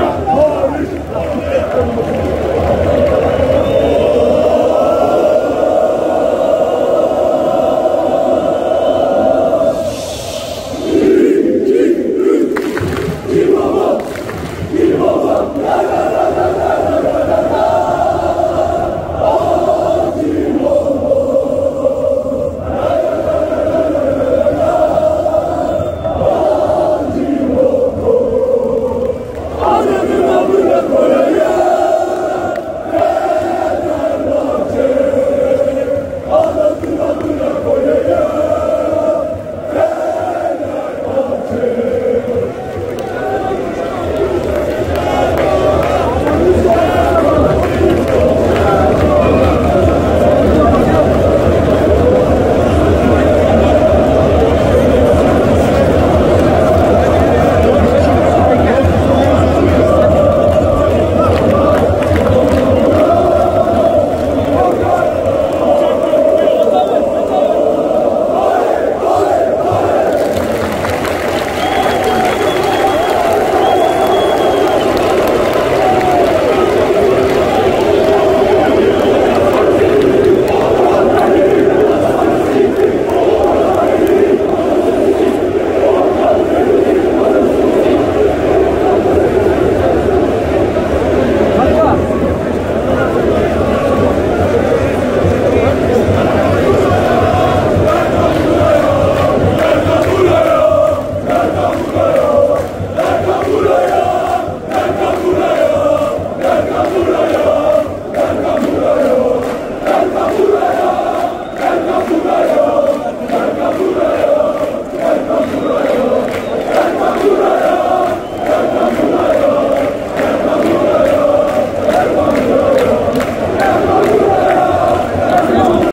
Hallelujah.